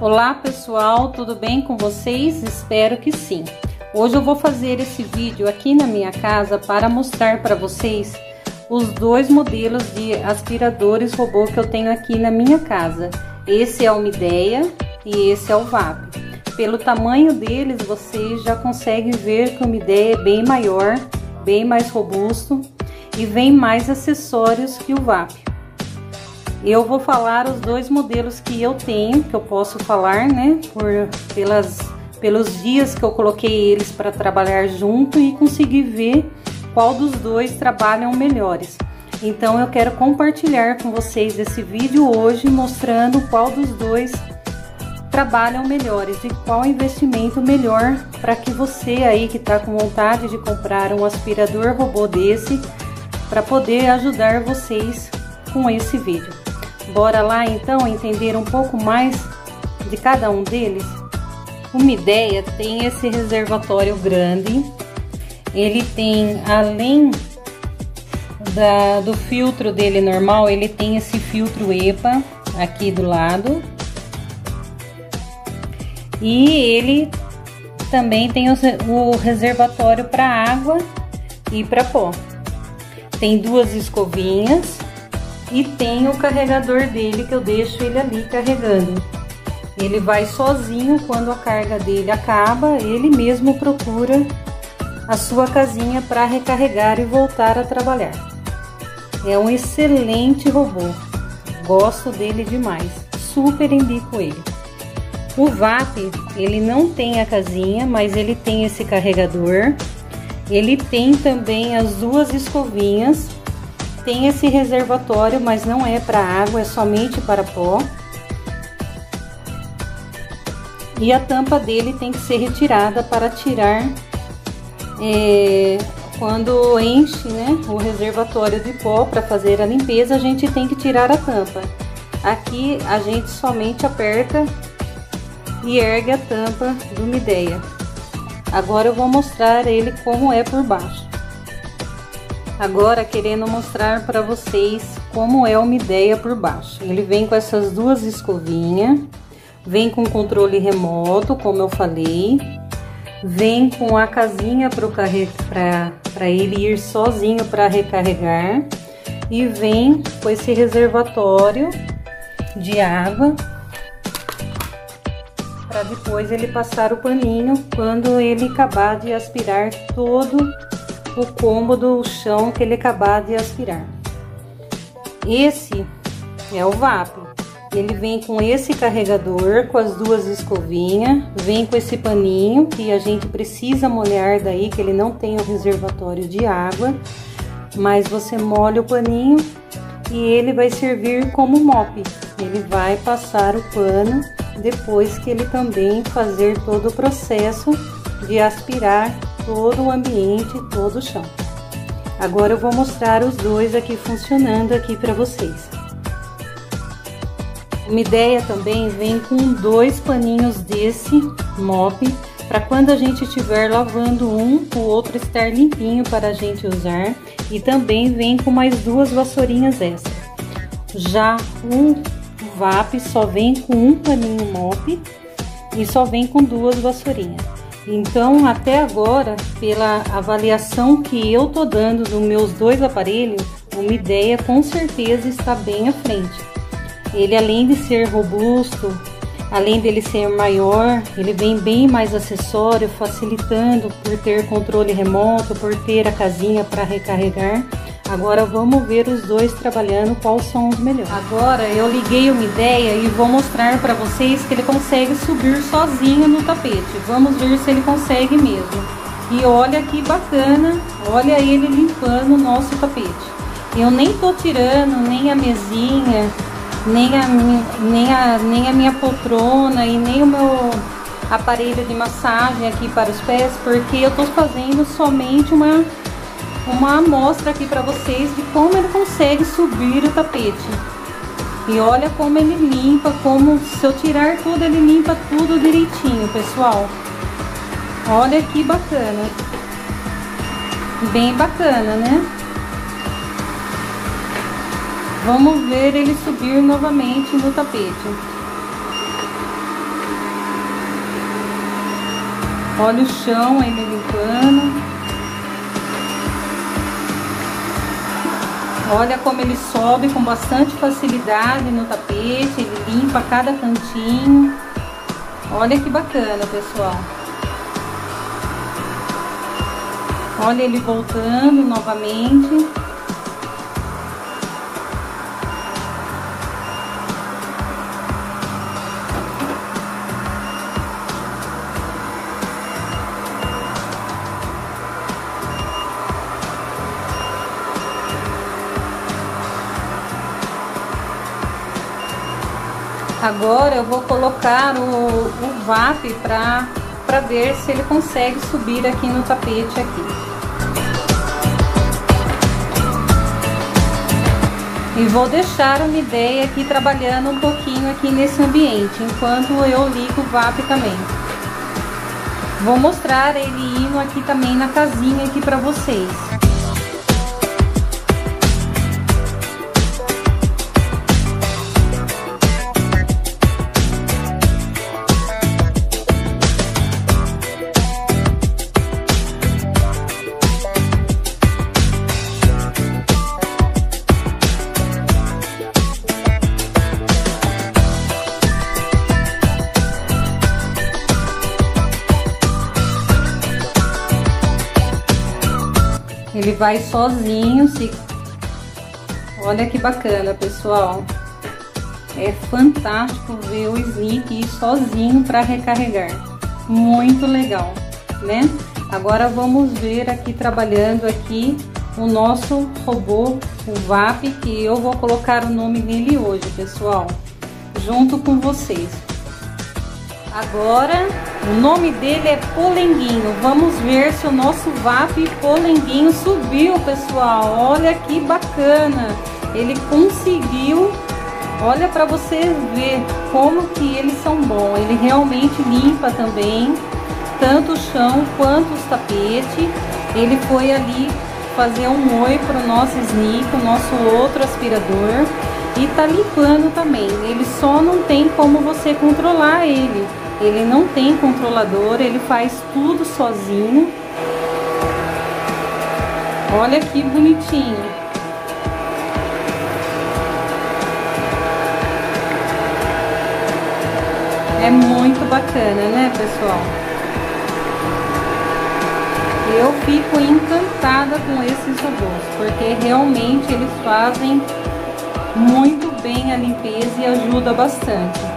Olá pessoal, tudo bem com vocês? Espero que sim. Hoje eu vou fazer esse vídeo aqui na minha casa para mostrar para vocês os dois modelos de aspiradores robô que eu tenho aqui na minha casa. Esse é o Mideia e esse é o VAP. Pelo tamanho deles, vocês já conseguem ver que o Mideia é bem maior, bem mais robusto e vem mais acessórios que o VAP. Eu vou falar os dois modelos que eu tenho, que eu posso falar, né, por, pelas, pelos dias que eu coloquei eles para trabalhar junto e conseguir ver qual dos dois trabalham melhores. Então eu quero compartilhar com vocês esse vídeo hoje mostrando qual dos dois trabalham melhores e qual investimento melhor para que você aí que está com vontade de comprar um aspirador robô desse para poder ajudar vocês com esse vídeo. Bora lá então entender um pouco mais de cada um deles? Uma ideia tem esse reservatório grande. Ele tem, além da, do filtro dele normal, ele tem esse filtro EPA aqui do lado. E ele também tem o, o reservatório para água e para pó. Tem duas escovinhas e tem o carregador dele que eu deixo ele ali carregando. Ele vai sozinho quando a carga dele acaba, ele mesmo procura a sua casinha para recarregar e voltar a trabalhar. É um excelente robô, gosto dele demais, super indico ele. O VAP, ele não tem a casinha, mas ele tem esse carregador. Ele tem também as duas escovinhas tem esse reservatório, mas não é para água, é somente para pó. E a tampa dele tem que ser retirada para tirar é, quando enche né, o reservatório de pó para fazer a limpeza, a gente tem que tirar a tampa. Aqui a gente somente aperta e ergue a tampa do Mideia. Agora eu vou mostrar ele como é por baixo. Agora querendo mostrar para vocês como é uma ideia por baixo. Ele vem com essas duas escovinhas, vem com controle remoto, como eu falei, vem com a casinha para ele ir sozinho para recarregar e vem com esse reservatório de água para depois ele passar o paninho quando ele acabar de aspirar todo o cômodo, o chão que ele acabar de aspirar. Esse é o VAP. Ele vem com esse carregador, com as duas escovinhas, vem com esse paninho que a gente precisa molhar daí, que ele não tem o reservatório de água, mas você molha o paninho e ele vai servir como mop. Ele vai passar o pano depois que ele também fazer todo o processo de aspirar todo o ambiente, todo o chão. Agora eu vou mostrar os dois aqui funcionando aqui para vocês. Uma ideia também vem com dois paninhos desse mop para quando a gente estiver lavando um, o outro estar limpinho para a gente usar e também vem com mais duas vassourinhas extra. Já o VAP só vem com um paninho mop e só vem com duas vassourinhas. Então, até agora, pela avaliação que eu tô dando dos meus dois aparelhos, uma ideia com certeza está bem à frente. Ele além de ser robusto, além dele ser maior, ele vem bem mais acessório, facilitando por ter controle remoto, por ter a casinha para recarregar. Agora vamos ver os dois trabalhando quais são os melhores. Agora eu liguei uma ideia e vou mostrar para vocês que ele consegue subir sozinho no tapete. Vamos ver se ele consegue mesmo. E olha que bacana, olha ele limpando o nosso tapete. Eu nem tô tirando nem a mesinha, nem a, nem a, nem a minha poltrona e nem o meu aparelho de massagem aqui para os pés, porque eu tô fazendo somente uma uma amostra aqui para vocês de como ele consegue subir o tapete. E olha como ele limpa, como se eu tirar tudo, ele limpa tudo direitinho, pessoal. Olha que bacana. Bem bacana, né? Vamos ver ele subir novamente no tapete. Olha o chão, ele limpando. Olha como ele sobe com bastante facilidade no tapete, ele limpa cada cantinho. Olha que bacana, pessoal. Olha ele voltando novamente. Agora eu vou colocar o, o VAP para ver se ele consegue subir aqui no tapete aqui. E vou deixar uma ideia aqui trabalhando um pouquinho aqui nesse ambiente, enquanto eu ligo o VAP também. Vou mostrar ele indo aqui também na casinha aqui para vocês. Ele vai sozinho, se... Olha que bacana, pessoal. É fantástico ver o Sneak ir sozinho para recarregar. Muito legal, né? Agora vamos ver aqui trabalhando aqui o nosso robô, o VAP, que eu vou colocar o nome dele hoje, pessoal, junto com vocês. Agora, o nome dele é Polenguinho. Vamos ver se o nosso VAP Polenguinho subiu, pessoal. Olha que bacana. Ele conseguiu. Olha para vocês ver como que eles são bons. Ele realmente limpa também, tanto o chão quanto os tapetes. Ele foi ali fazer um oi para o nosso sneak, o nosso outro aspirador. E tá limpando também. Ele só não tem como você controlar ele ele não tem controlador, ele faz tudo sozinho. Olha que bonitinho. É muito bacana, né, pessoal? Eu fico encantada com esses robôs, porque realmente eles fazem muito bem a limpeza e ajuda bastante.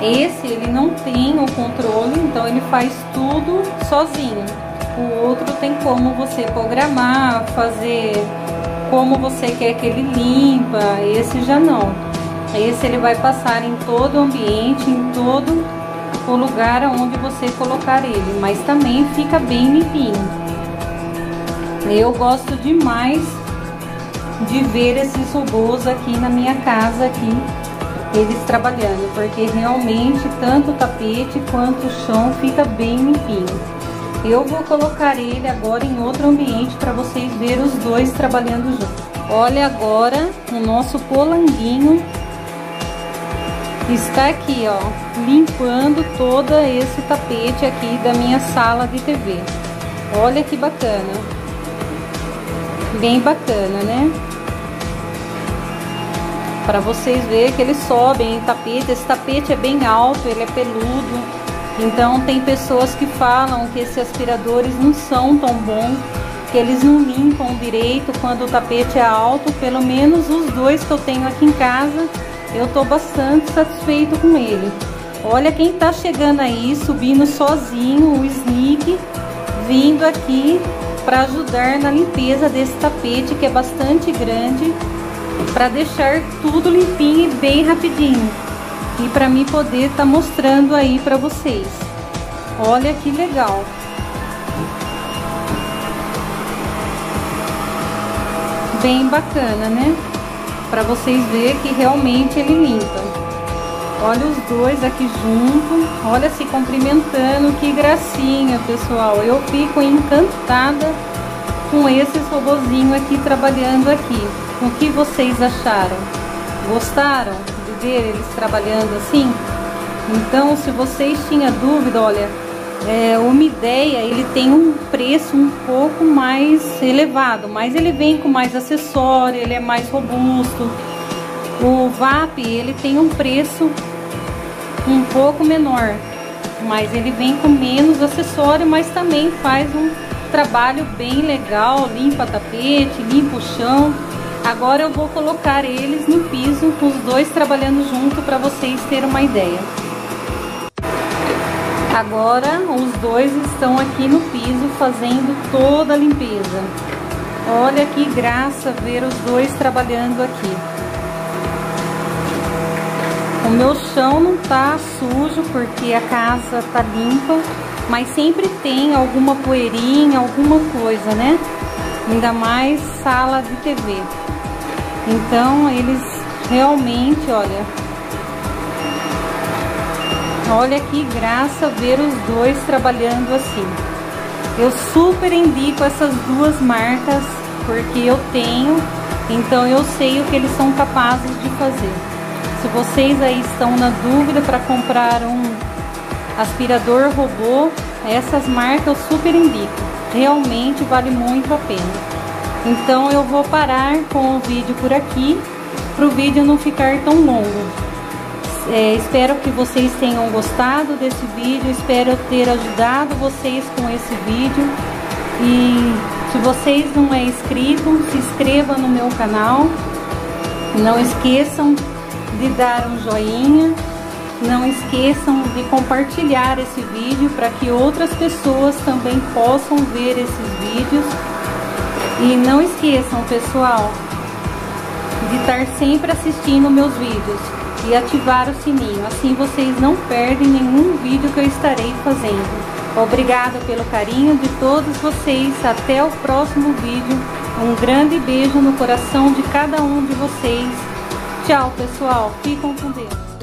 Esse ele não tem o controle, então ele faz tudo sozinho. O outro tem como você programar, fazer como você quer que ele limpa, esse já não. Esse ele vai passar em todo o ambiente, em todo o lugar onde você colocar ele, mas também fica bem limpinho. Eu gosto demais de ver esses robôs aqui na minha casa aqui eles trabalhando, porque realmente tanto o tapete quanto o chão fica bem limpinho. Eu vou colocar ele agora em outro ambiente para vocês verem os dois trabalhando juntos. Olha agora o nosso polanguinho está aqui, ó, limpando todo esse tapete aqui da minha sala de TV. Olha que bacana. Bem bacana, né? Para vocês verem que eles sobem em tapete. Esse tapete é bem alto, ele é peludo. Então tem pessoas que falam que esses aspiradores não são tão bons, que eles não limpam direito quando o tapete é alto. Pelo menos os dois que eu tenho aqui em casa, eu tô bastante satisfeito com ele. Olha quem tá chegando aí, subindo sozinho, o Sneak, vindo aqui para ajudar na limpeza desse tapete que é bastante grande para deixar tudo limpinho e bem rapidinho. E para mim poder estar tá mostrando aí para vocês. Olha que legal. Bem bacana, né? Para vocês verem que realmente ele limpa. Olha os dois aqui junto, olha se cumprimentando, que gracinha, pessoal. Eu fico encantada com esses robozinho aqui trabalhando aqui. O que vocês acharam? Gostaram de ver eles trabalhando assim? Então, se vocês tinham dúvida, olha, é, o Mideia ele tem um preço um pouco mais elevado, mas ele vem com mais acessório, ele é mais robusto. O VAP ele tem um preço um pouco menor, mas ele vem com menos acessório, mas também faz um trabalho bem legal, limpa tapete, limpa o chão. Agora eu vou colocar eles no piso, os dois trabalhando junto para vocês terem uma ideia. Agora os dois estão aqui no piso fazendo toda a limpeza. Olha que graça ver os dois trabalhando aqui. O meu chão não tá sujo porque a casa tá limpa, mas sempre tem alguma poeirinha, alguma coisa, né? Ainda mais sala de TV. Então eles realmente, olha, olha que graça ver os dois trabalhando assim. Eu super indico essas duas marcas porque eu tenho, então eu sei o que eles são capazes de fazer. Se vocês aí estão na dúvida para comprar um aspirador robô, essas marcas eu super indico. Realmente vale muito a pena. Então eu vou parar com o vídeo por aqui, para o vídeo não ficar tão longo. É, espero que vocês tenham gostado desse vídeo, espero ter ajudado vocês com esse vídeo. E se vocês não é inscrito, se inscreva no meu canal. Não esqueçam de dar um joinha. Não esqueçam de compartilhar esse vídeo para que outras pessoas também possam ver esses vídeos. E não esqueçam, pessoal, de estar sempre assistindo meus vídeos e ativar o sininho. Assim vocês não perdem nenhum vídeo que eu estarei fazendo. Obrigada pelo carinho de todos vocês. Até o próximo vídeo. Um grande beijo no coração de cada um de vocês. Tchau, pessoal. Fiquem com Deus.